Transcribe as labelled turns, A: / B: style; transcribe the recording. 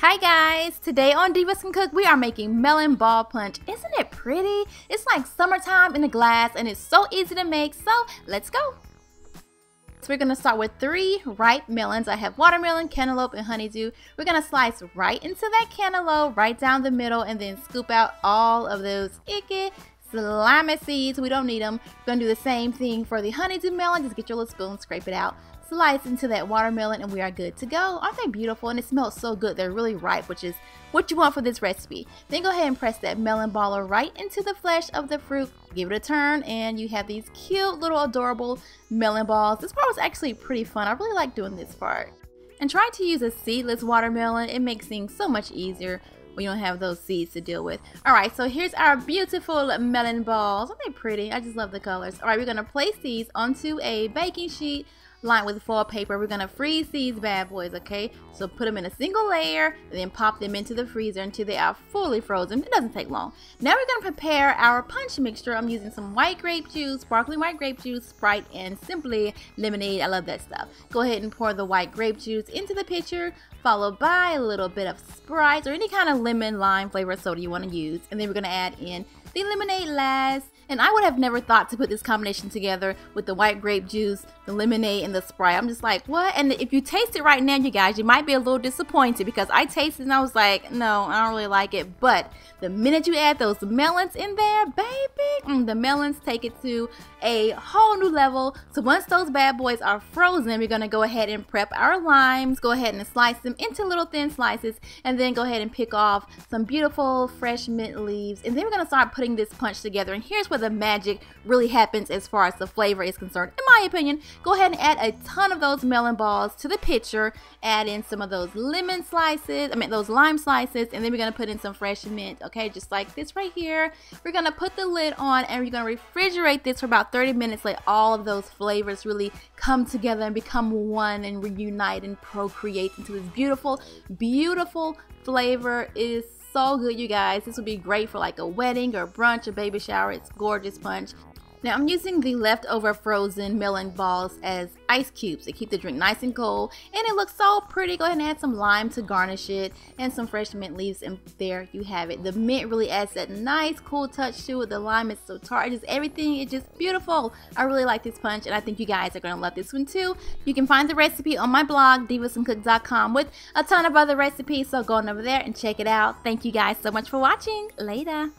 A: Hi guys! Today on Divas Can Cook, we are making melon ball punch. Isn't it pretty? It's like summertime in a glass and it's so easy to make, so let's go! So we're to start with three ripe melons. I have watermelon, cantaloupe, and honeydew. We're to slice right into that cantaloupe, right down the middle, and then scoop out all of those icky, slimy seeds. We don't need them. We're to do the same thing for the honeydew melon. Just get your little spoon, scrape it out slice into that watermelon and we are good to go. Aren't they beautiful? And it smells so good. They're really ripe, which is what you want for this recipe. Then go ahead and press that melon baller right into the flesh of the fruit. Give it a turn and you have these cute little adorable melon balls. This part was actually pretty fun. I really like doing this part. And try to use a seedless watermelon. It makes things so much easier when you don't have those seeds to deal with. Alright, so here's our beautiful melon balls. Aren't they pretty? I just love the colors. Alright, we're going to place these onto a baking sheet lined with foil paper. We're gonna freeze these bad boys, okay? So put them in a single layer, and then pop them into the freezer until they are fully frozen. It doesn't take long. Now we're gonna prepare our punch mixture. I'm using some white grape juice, sparkling white grape juice, Sprite, and simply lemonade. I love that stuff. Go ahead and pour the white grape juice into the pitcher, followed by a little bit of Sprite or any kind of lemon lime flavor soda you want to use. And then we're gonna add in the lemonade last and I would have never thought to put this combination together with the white grape juice, the lemonade, and the Sprite. I'm just like, what? And if you taste it right now, you guys, you might be a little disappointed because I tasted and I was like, no, I don't really like it. But the minute you add those melons in there, baby, mm, the melons take it to a whole new level. So once those bad boys are frozen, we're gonna go ahead and prep our limes, go ahead and slice them into little thin slices, and then go ahead and pick off some beautiful fresh mint leaves. And then we're gonna start putting this punch together. And here's where the magic really happens as far as the flavor is concerned. In my opinion, go ahead and add a ton of those melon balls to the pitcher, add in some of those lemon slices, I mean those lime slices, and then we're gonna put in some fresh mint, okay, just like this right here. We're gonna put the lid on and we're gonna refrigerate this for about 30 minutes, let all of those flavors really come together and become one and reunite and procreate into this beautiful, beautiful flavor. It is so good, you guys. This would be great for like a wedding or brunch or baby shower. It's gorgeous punch. Now I'm using the leftover frozen melon balls as ice cubes to keep the drink nice and cold and it looks so pretty. Go ahead and add some lime to garnish it and some fresh mint leaves and there you have it. The mint really adds that nice cool touch to it. The lime is so tart. Just everything is just beautiful. I really like this punch and I think you guys are going to love this one too. You can find the recipe on my blog divascancook.com with a ton of other recipes so go on over there and check it out. Thank you guys so much for watching. Later.